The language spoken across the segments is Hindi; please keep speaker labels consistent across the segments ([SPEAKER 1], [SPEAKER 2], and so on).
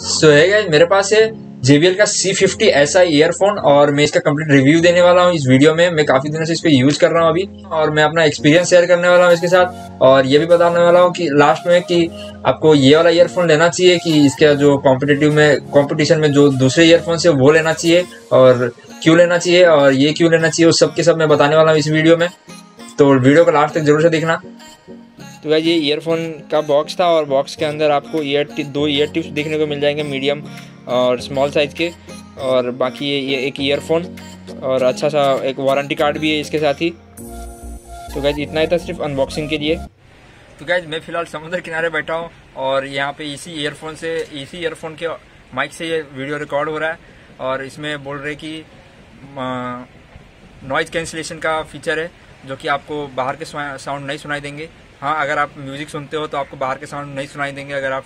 [SPEAKER 1] सो है guys, मेरे पास है JBL का C50 ऐसा ईयरफोन और मैं इसका कंप्लीट रिव्यू देने वाला हूँ इस वीडियो में। मैं काफ़ी दिनों से इसको यूज़ कर रहा हूँ अभी और मैं अपना एक्सपीरियंस शेयर करने वाला हूँ इसके साथ और ये भी बताने वाला हूँ कि लास्ट में कि आपको ये वाला ईयरफोन लेना चाहिए कि इसका जो कॉम्पिटेटिव में कॉम्पिटिशन में जो दूसरे ईयरफोन है वो लेना चाहिए और क्यों लेना चाहिए और ये क्यों लेना चाहिए उस सब के सब मैं बताने वाला हूँ इस वीडियो में। तो वीडियो को लास्ट तक ज़रूर से देखना। तो भाई ये ईयरफोन का बॉक्स था और बॉक्स के अंदर आपको ईयर दो ईयर टिप्स देखने को मिल जाएँगे मीडियम और स्मॉल साइज़ के। और बाकी ये, ये एक ईयरफोन और अच्छा सा एक वारंटी कार्ड भी है इसके साथ ही। तो गैज इतना ही था सिर्फ़ अनबॉक्सिंग के लिए। तो गैज मैं फ़िलहाल समुद्र किनारे बैठा हूँ और यहाँ पे इसी ईयरफोन से इसी ईयरफोन के माइक से ये वीडियो रिकॉर्ड हो रहा है। और इसमें बोल रहे कि नॉइज़ कैंसिलेशन का फीचर है। जो कि आपको बाहर के साउंड नहीं सुनाई देंगे। हाँ अगर आप म्यूज़िक सुनते हो तो आपको बाहर के साउंड नहीं सुनाई देंगे। अगर आप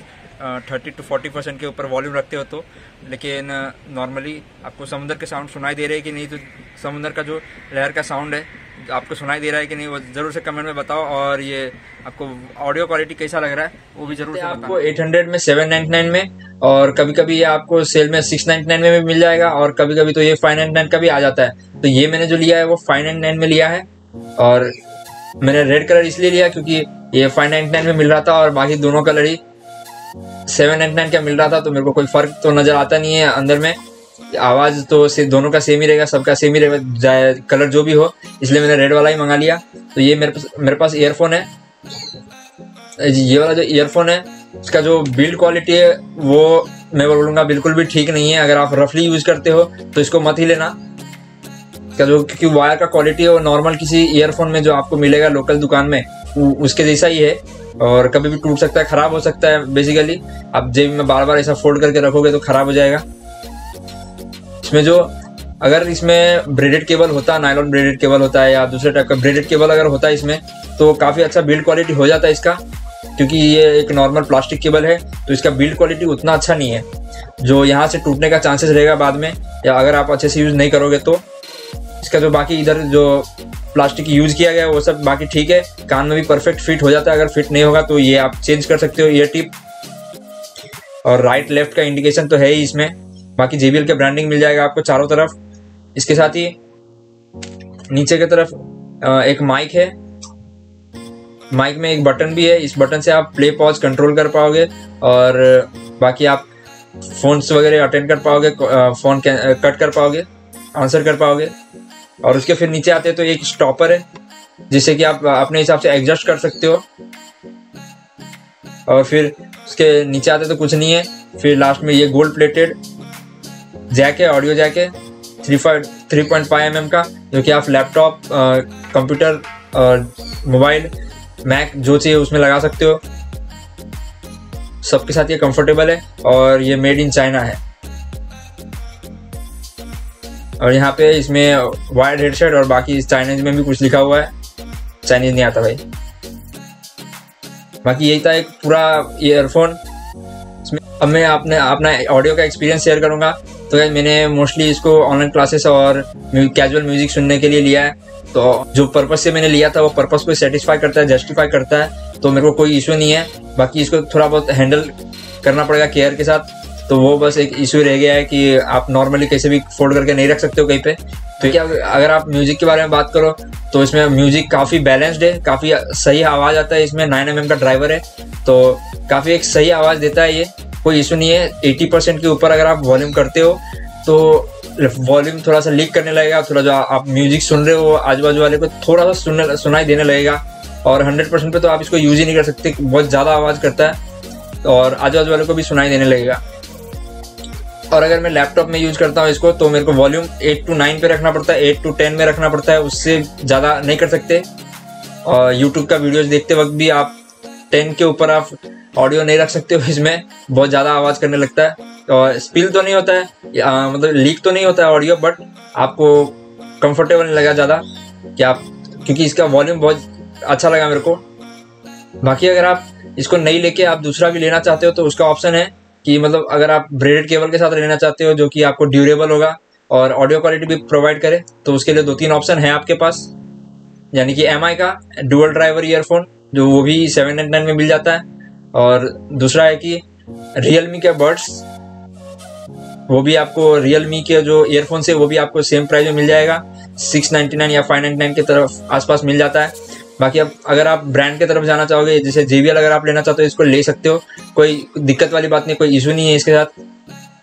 [SPEAKER 1] थर्टी टू फोर्टी परसेंट के ऊपर वॉल्यूम रखते हो तो। लेकिन नॉर्मली आपको समुद्र के साउंड सुनाई दे रहे हैं कि नहीं तो समुद्र का जो लहर का साउंड है आपको सुनाई दे रहा है कि नहीं वो ज़रूर से कमेंट में बताओ। और ये आपको ऑडियो क्वालिटी कैसा लग रहा है वो भी ज़रूर से आपको 800 में 799 में और कभी कभी ये आपको सेल में 699 में भी मिल जाएगा और कभी कभी तो ये 599 का भी आ जाता है। तो ये मैंने जो लिया है वो 599 में लिया है। और मैंने रेड कलर इसलिए लिया क्योंकि ये फाइव नाइनटी नाइन में मिल रहा था और बाकी दोनों कलर ही सेवन नाइनटी नाइन का मिल रहा था तो मेरे को कोई फ़र्क तो नज़र आता नहीं है अंदर में। आवाज़ तो से दोनों का सेम ही रहेगा, सबका सेम ही रहेगा कलर जो भी हो। इसलिए मैंने रेड वाला ही मंगा लिया। तो ये मेरे पास मेरे पास ईयरफोन है। ये वाला जो ईयरफोन है, इसका जो बिल्ड क्वालिटी है, वो मैं बोलूँगा बिल्कुल भी ठीक नहीं है। अगर आप रफली यूज़ करते हो तो इसको मत ही लेना। का जो, क्योंकि वायर का क्वालिटी है वो नॉर्मल किसी ईयरफोन में जो आपको मिलेगा लोकल दुकान में उसके जैसा ही है। और कभी भी टूट सकता है, खराब हो सकता है बेसिकली आप जेब में बार बार ऐसा फोल्ड करके रखोगे तो खराब हो जाएगा। इसमें जो, अगर इसमें ब्रेडेड केबल होता है नाइलॉन ब्रेडेड केबल होता है या दूसरे टाइप का ब्रेडेड केबल अगर होता है इसमें तो काफ़ी अच्छा बिल्ड क्वालिटी हो जाता है इसका, क्योंकि ये एक नॉर्मल प्लास्टिक केबल है तो इसका बिल्ड क्वालिटी उतना अच्छा नहीं है। जो यहाँ से टूटने का चांसेस रहेगा बाद में, या अगर आप अच्छे से यूज़ नहीं करोगे तो इसका जो बाकी इधर जो प्लास्टिक यूज़ किया गया है, वो सब बाकी ठीक है। कान में भी परफेक्ट फिट हो जाता है, अगर फिट नहीं होगा तो ये आप चेंज कर सकते हो, ये टिप और राइट लेफ़्ट का इंडिकेशन तो है ही इसमें। बाकी जेबीएल के ब्रांडिंग मिल जाएगा आपको चारों तरफ़। इसके साथ ही नीचे की तरफ़ एक माइक है। माइक में एक बटन भी है। इस बटन से आप प्ले पॉज कंट्रोल कर पाओगे और बाकी आप फोन्स वगैरह अटेंड कर पाओगे फ़ोन कट कर पाओगे आंसर कर पाओगे। और उसके फिर नीचे आते हैं तो एक स्टॉपर है जिससे कि आप, अपने हिसाब से एडजस्ट कर सकते हो। और फिर उसके नीचे आते तो कुछ नहीं है। फिर लास्ट में ये गोल्ड प्लेटेड जैक है ऑडियो जैक है three five three point five M का, जो कि आप लैपटॉप कंप्यूटर और मोबाइल मैक जो चाहिए उसमें लगा सकते हो। सबके साथ ये कंफर्टेबल है और ये मेड इन चाइना है। और यहाँ पे इसमें वायर्ड हेडसेट और बाकी चाइनीज़ में भी कुछ लिखा हुआ है। चाइनीज़ नहीं आता भाई। बाकी यही था एक पूरा ईयरफोन इसमें अब मैं अपने, अपना ऑडियो का एक्सपीरियंस शेयर करूँगा। तो मैंने मोस्टली इसको ऑनलाइन क्लासेस और कैजुअल म्यूज़िक सुनने के लिए लिया है। तो जो पर्पज से मैंने लिया था, वो पर्पज को सेटिस्फाई करता है जस्टिफाई करता है। तो मेरे को कोई इशू नहीं है। बाकी इसको थोड़ा बहुत हैंडल करना पड़ेगा केयर के साथ। तो वो बस एक इशू रह गया है कि आप नॉर्मली कैसे भी फोल्ड करके नहीं रख सकते हो कहीं पे। तो क्या अगर आप म्यूज़िक के बारे में बात करो तो इसमें म्यूज़िक काफ़ी बैलेंस्ड है काफ़ी सही आवाज़ आता है इसमें नाइन एम का ड्राइवर है तो काफ़ी एक सही आवाज़ देता है ये। कोई इशू नहीं है एटी परसेंट के ऊपर अगर आप वॉल्यूम करते हो तो वॉल्यूम थोड़ा सा लीक करने लगेगा थोड़ा जो आप म्यूज़िक सुन रहे हो आजू बाजू वाले को थोड़ा सा सुनने सुनाई देने लगेगा। और हंड्रेड परसेंट पे तो आप इसको यूज़ ही नहीं कर सकते बहुत ज़्यादा आवाज़ करता है और आजू बाजू वाले को भी सुनाई देने लगेगा। और अगर मैं लैपटॉप में यूज़ करता हूँ इसको तो मेरे को वॉल्यूम एट टू नाइन पे रखना पड़ता है एट टू टेन में रखना पड़ता है उससे ज़्यादा नहीं कर सकते। और यूट्यूब का वीडियोज़ देखते वक्त भी आप टेन के ऊपर आप ऑडियो नहीं रख सकते हो इसमें बहुत ज़्यादा आवाज़ करने लगता है। और स्पिल तो नहीं होता है आ, मतलब लीक तो नहीं होता है ऑडियो बट आपको कंफर्टेबल नहीं लगा ज़्यादा कि आप क्योंकि इसका वॉल्यूम बहुत अच्छा लगा मेरे को। बाकी अगर आप इसको नहीं लेके आप दूसरा भी लेना चाहते हो तो उसका ऑप्शन है कि मतलब अगर आप ब्रेडेड केबल के साथ लेना चाहते हो जो कि आपको ड्यूरेबल होगा और ऑडियो क्वालिटी भी प्रोवाइड करे तो उसके लिए दो तीन ऑप्शन है आपके पास। यानी कि एमआई का डुअल ड्राइवर ईयरफोन जो वो भी सेवन नाइन नाइन में मिल जाता है। और दूसरा है कि रियलमी के बर्ड्स वो भी आपको रियलमी के जो ईयरफोन है, वो भी आपको सेम प्राइस में मिल जाएगा। सिक्स नाइन्टी नाइन या फाइव नाइन्टी नाइन की तरफ़ आसपास मिल जाता है। बाकी अब अगर आप ब्रांड की तरफ़ जाना चाहोगे जैसे JBL अगर आप लेना चाहते हो इसको ले सकते हो। कोई दिक्कत वाली बात नहीं कोई इशू नहीं है इसके साथ।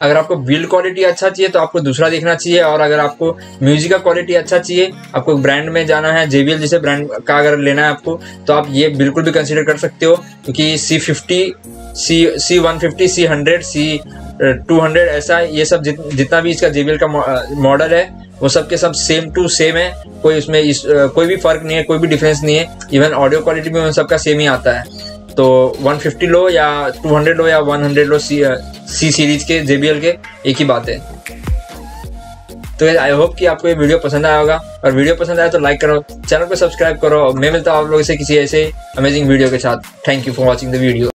[SPEAKER 1] अगर आपको बिल्ड क्वालिटी अच्छा चाहिए तो आपको दूसरा देखना चाहिए और अगर आपको म्यूज़िक का क्वालिटी अच्छा चाहिए आपको ब्रांड में जाना है जेबीएल जैसे ब्रांड का अगर लेना है आपको तो आप ये बिल्कुल भी कंसिडर कर सकते हो क्योंकि C fifty C C one fifty C hundred C two hundred ऐसा ये सब जित, जितना भी इसका जेबीएल का मॉडल है वो सब के सब सेम टू सेम है। कोई उसमें इस, कोई भी फ़र्क नहीं है कोई भी डिफरेंस नहीं है। इवन ऑडियो क्वालिटी में उन सबका सेम ही आता है। तो 150 लो या 200 लो या 100 लो सी सी सीरीज़ के जेबीएल के एक ही बात है। तो आई होप कि आपको ये वीडियो पसंद आया होगा। और वीडियो पसंद आया तो लाइक करो। चैनल को सब्सक्राइब करो। मैं मिलता हूँ आप लोगों से किसी ऐसे अमेजिंग वीडियो के साथ। Thank you for watching the video